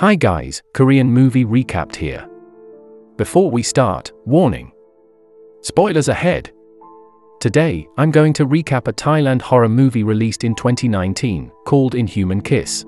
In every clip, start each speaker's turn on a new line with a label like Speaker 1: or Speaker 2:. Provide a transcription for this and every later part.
Speaker 1: Hi guys, Korean movie recapped here. Before we start, warning. Spoilers ahead. Today, I'm going to recap a Thailand horror movie released in 2019, called Inhuman Kiss.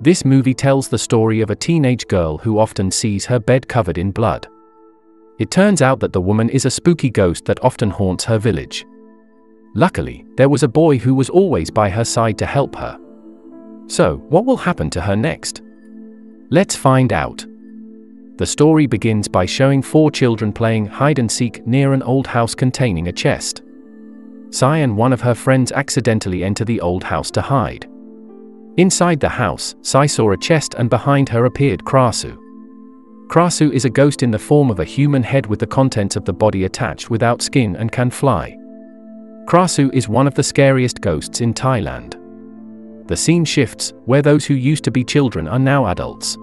Speaker 1: This movie tells the story of a teenage girl who often sees her bed covered in blood. It turns out that the woman is a spooky ghost that often haunts her village. Luckily, there was a boy who was always by her side to help her. So, what will happen to her next? Let's find out. The story begins by showing four children playing hide and seek near an old house containing a chest. Sai and one of her friends accidentally enter the old house to hide. Inside the house, Sai saw a chest and behind her appeared Krasue. Krasue is a ghost in the form of a human head with the contents of the body attached without skin and can fly. Krasue is one of the scariest ghosts in Thailand. The scene shifts, where those who used to be children are now adults.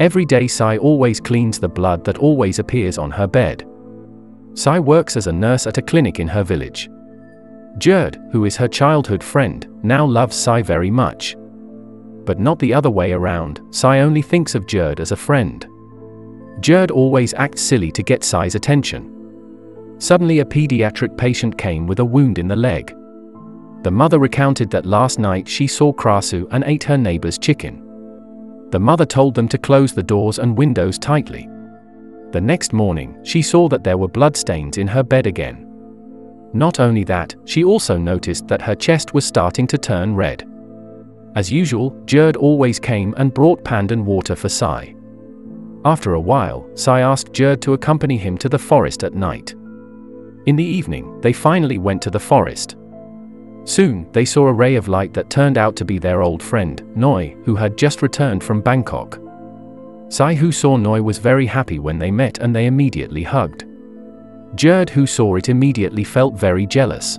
Speaker 1: Every day Sai always cleans the blood that always appears on her bed. Sai works as a nurse at a clinic in her village. Jerd, who is her childhood friend, now loves Sai very much. But not the other way around, Sai only thinks of Jerd as a friend. Jerd always acts silly to get Sai's attention. Suddenly a pediatric patient came with a wound in the leg. The mother recounted that last night she saw Krasue and ate her neighbor's chicken. The mother told them to close the doors and windows tightly. The next morning, she saw that there were bloodstains in her bed again. Not only that, she also noticed that her chest was starting to turn red. As usual, Jerd always came and brought pandan water for Sai. After a while, Sai asked Jerd to accompany him to the forest at night. In the evening, they finally went to the forest. Soon, they saw a ray of light that turned out to be their old friend, Noi, who had just returned from Bangkok. Sai who saw Noi was very happy when they met and they immediately hugged. Jerd who saw it immediately felt very jealous.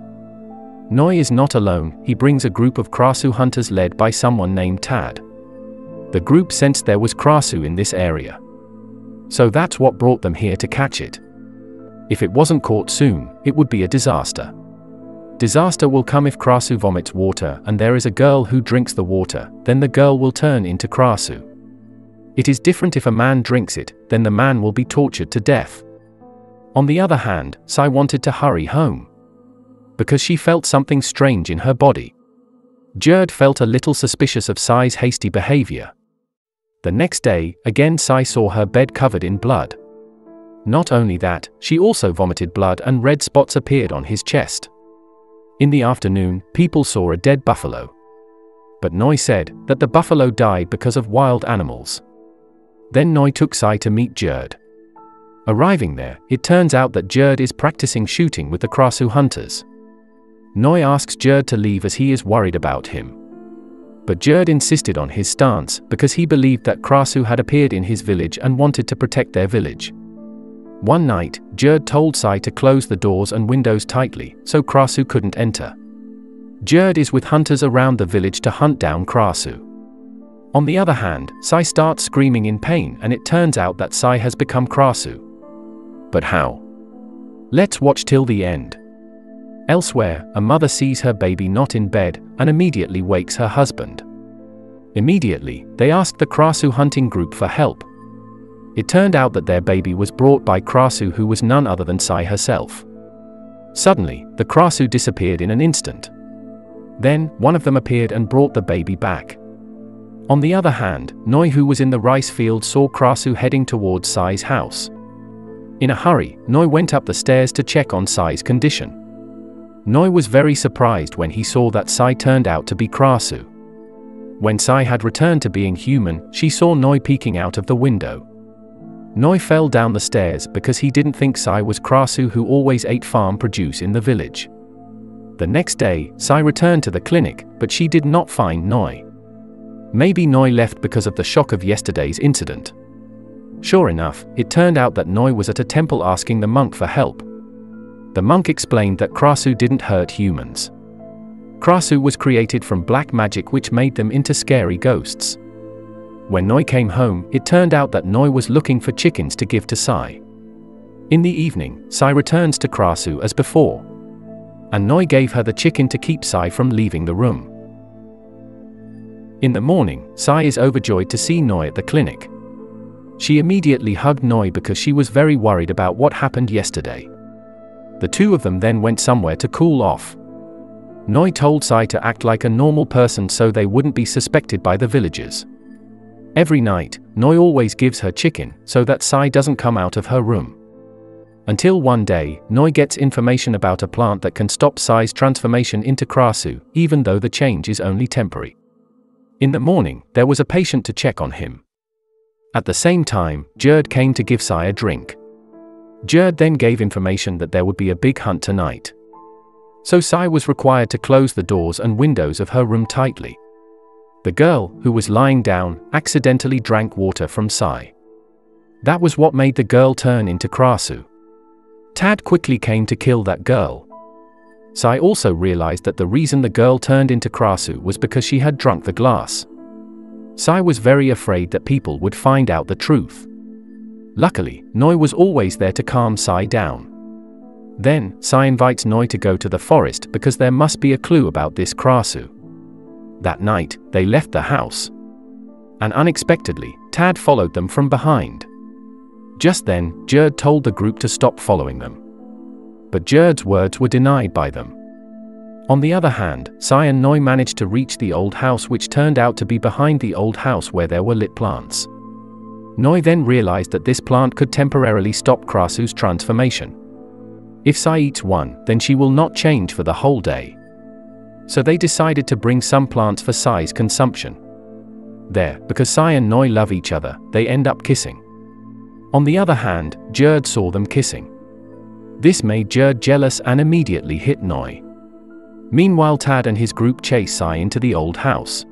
Speaker 1: Noi is not alone, he brings a group of Krasue hunters led by someone named Tad. The group sensed there was Krasue in this area. So that's what brought them here to catch it. If it wasn't caught soon, it would be a disaster. Disaster will come if Krasue vomits water and there is a girl who drinks the water, then the girl will turn into Krasue. It is different if a man drinks it, then the man will be tortured to death. On the other hand, Sai wanted to hurry home. Because she felt something strange in her body. Jerd felt a little suspicious of Sai's hasty behavior. The next day, again Sai saw her bed covered in blood. Not only that, she also vomited blood and red spots appeared on his chest. In the afternoon, people saw a dead buffalo. But Noi said that the buffalo died because of wild animals. Then Noi took Sai to meet Jerd. Arriving there, it turns out that Jerd is practicing shooting with the Krasue hunters. Noi asks Jerd to leave as he is worried about him. But Jerd insisted on his stance because he believed that Krasue had appeared in his village and wanted to protect their village. One night, Jerd told Sai to close the doors and windows tightly, so Krasue couldn't enter. Jerd is with hunters around the village to hunt down Krasue. On the other hand, Sai starts screaming in pain and it turns out that Sai has become Krasue. But how? Let's watch till the end. Elsewhere, a mother sees her baby not in bed and immediately wakes her husband. Immediately, they ask the Krasue hunting group for help, it turned out that their baby was brought by Krasue who was none other than Sai herself. Suddenly, the Krasue disappeared in an instant. Then, one of them appeared and brought the baby back. On the other hand, Noi who was in the rice field saw Krasue heading towards Sai's house. In a hurry, Noi went up the stairs to check on Sai's condition. Noi was very surprised when he saw that Sai turned out to be Krasue. When Sai had returned to being human, she saw Noi peeking out of the window. Noi fell down the stairs because he didn't think Sai was Krasue who always ate farm produce in the village. The next day, Sai returned to the clinic, but she did not find Noi. Maybe Noi left because of the shock of yesterday's incident. Sure enough, it turned out that Noi was at a temple asking the monk for help. The monk explained that Krasue didn't hurt humans. Krasue was created from black magic which made them into scary ghosts. When Noi came home, it turned out that Noi was looking for chickens to give to Sai. In the evening, Sai returns to Krasue as before. And Noi gave her the chicken to keep Sai from leaving the room. In the morning, Sai is overjoyed to see Noi at the clinic. She immediately hugged Noi because she was very worried about what happened yesterday. The two of them then went somewhere to cool off. Noi told Sai to act like a normal person so they wouldn't be suspected by the villagers. Every night, Noi always gives her chicken so that Sai doesn't come out of her room. Until one day, Noi gets information about a plant that can stop Sai's transformation into Krasue, even though the change is only temporary. In the morning, there was a patient to check on him. At the same time, Jerd came to give Sai a drink. Jerd then gave information that there would be a big hunt tonight. So Sai was required to close the doors and windows of her room tightly. The girl, who was lying down, accidentally drank water from Sai. That was what made the girl turn into Krasue. Tad quickly came to kill that girl. Sai also realized that the reason the girl turned into Krasue was because she had drunk the glass. Sai was very afraid that people would find out the truth. Luckily, Noi was always there to calm Sai down. Then, Sai invites Noi to go to the forest because there must be a clue about this Krasue. That night, they left the house. And unexpectedly, Tad followed them from behind. Just then, Jerd told the group to stop following them. But Jerd's words were denied by them. On the other hand, Sai and Noi managed to reach the old house which turned out to be behind the old house where there were lit plants. Noi then realized that this plant could temporarily stop Krasue's transformation. If Sai eats one, then she will not change for the whole day. So they decided to bring some plants for Sai's consumption. There, because Sai and Noi love each other, they end up kissing. On the other hand, Jerd saw them kissing. This made Jerd jealous and immediately hit Noi. Meanwhile Tad and his group chase Sai into the old house.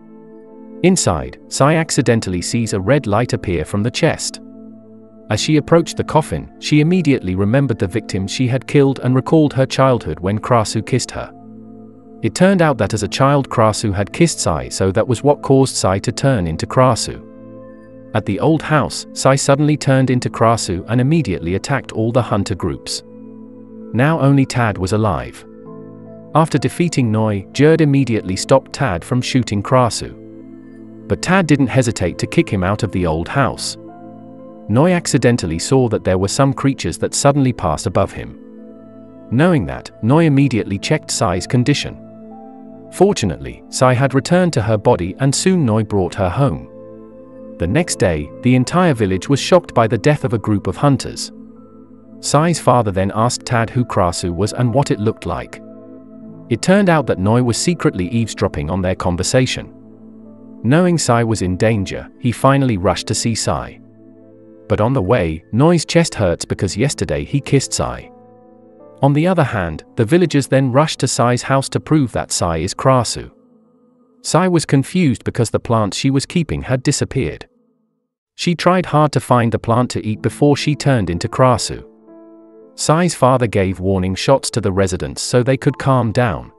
Speaker 1: Inside, Sai accidentally sees a red light appear from the chest. As she approached the coffin, she immediately remembered the victims she had killed and recalled her childhood when Krasue kissed her. It turned out that as a child Krasue had kissed Sai so that was what caused Sai to turn into Krasue. At the old house, Sai suddenly turned into Krasue and immediately attacked all the hunter groups. Now only Tad was alive. After defeating Noi, Jerd immediately stopped Tad from shooting Krasue. But Tad didn't hesitate to kick him out of the old house. Noi accidentally saw that there were some creatures that suddenly passed above him. Knowing that, Noi immediately checked Sai's condition. Fortunately, Sai had returned to her body and soon Noi brought her home. The next day, the entire village was shocked by the death of a group of hunters. Sai's father then asked Tad who Krasue was and what it looked like. It turned out that Noi was secretly eavesdropping on their conversation. Knowing Sai was in danger, he finally rushed to see Sai. But on the way, Noi's chest hurts because yesterday he kissed Sai. On the other hand, the villagers then rushed to Sai's house to prove that Sai is Krasue. Sai was confused because the plant she was keeping had disappeared. She tried hard to find the plant to eat before she turned into Krasue. Sai's father gave warning shots to the residents so they could calm down.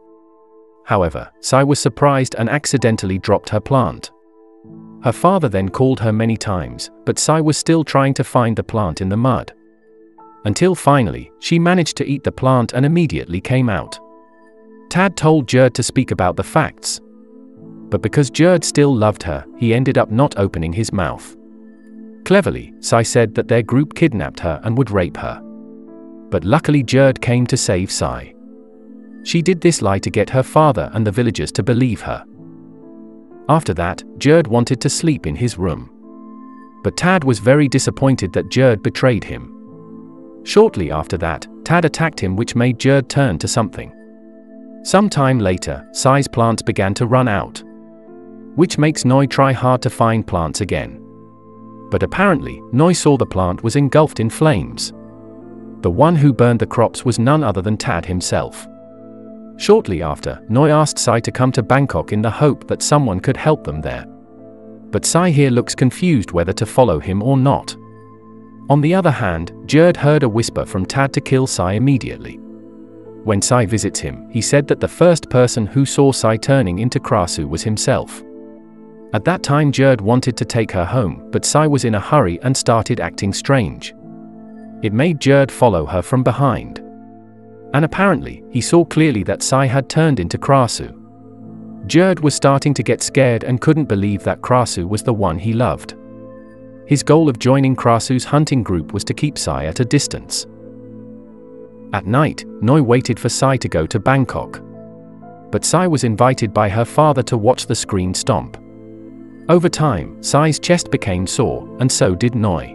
Speaker 1: However, Sai was surprised and accidentally dropped her plant. Her father then called her many times, but Sai was still trying to find the plant in the mud. Until finally, she managed to eat the plant and immediately came out. Tad told Jerd to speak about the facts, but because Jerd still loved her, he ended up not opening his mouth. Cleverly, Sai said that their group kidnapped her and would rape her. But luckily Jerd came to save Sai. She did this lie to get her father and the villagers to believe her. After that, Jerd wanted to sleep in his room. But Tad was very disappointed that Jerd betrayed him. Shortly after that, Tad attacked him which made Jerd turn to something. Some time later, Sai's plants began to run out which makes Noi try hard to find plants again. But apparently, Noi saw the plant was engulfed in flames. The one who burned the crops was none other than Tad himself. Shortly after, Noi asked Sai to come to Bangkok in the hope that someone could help them there. But Sai here looks confused whether to follow him or not. On the other hand, Jerd heard a whisper from Tad to kill Sai immediately. When Sai visits him, he said that the first person who saw Sai turning into Krasue was himself. At that time Jerd wanted to take her home, but Sai was in a hurry and started acting strange. It made Jerd follow her from behind. And apparently, he saw clearly that Sai had turned into Krasue. Jerd was starting to get scared and couldn't believe that Krasue was the one he loved. His goal of joining Krasue's hunting group was to keep Sai at a distance. At night, Noi waited for Sai to go to Bangkok. But Sai was invited by her father to watch the screen stomp. Over time, Sai's chest became sore, and so did Noi.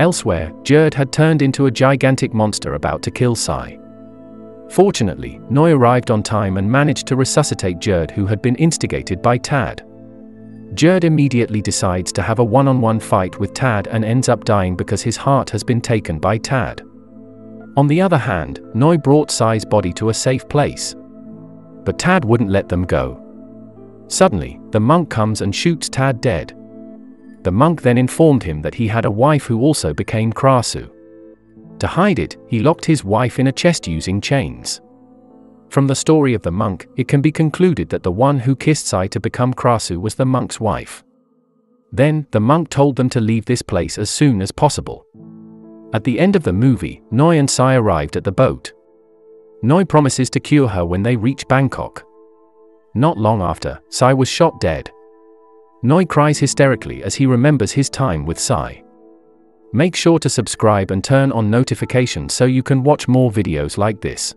Speaker 1: Elsewhere, Jerd had turned into a gigantic monster about to kill Sai. Fortunately, Noi arrived on time and managed to resuscitate Jerd who had been instigated by Tad. Jerd immediately decides to have a one-on-one fight with Tad and ends up dying because his heart has been taken by Tad. On the other hand, Noi brought Sai's body to a safe place. But Tad wouldn't let them go. Suddenly, the monk comes and shoots Tad dead. The monk then informed him that he had a wife who also became Krasue. To hide it, he locked his wife in a chest using chains. From the story of the monk, it can be concluded that the one who kissed Sai to become Krasue was the monk's wife. Then, the monk told them to leave this place as soon as possible. At the end of the movie, Noi and Sai arrived at the boat. Noi promises to cure her when they reach Bangkok. Not long after, Sai was shot dead. Noi cries hysterically as he remembers his time with Sai. Make sure to subscribe and turn on notifications so you can watch more videos like this.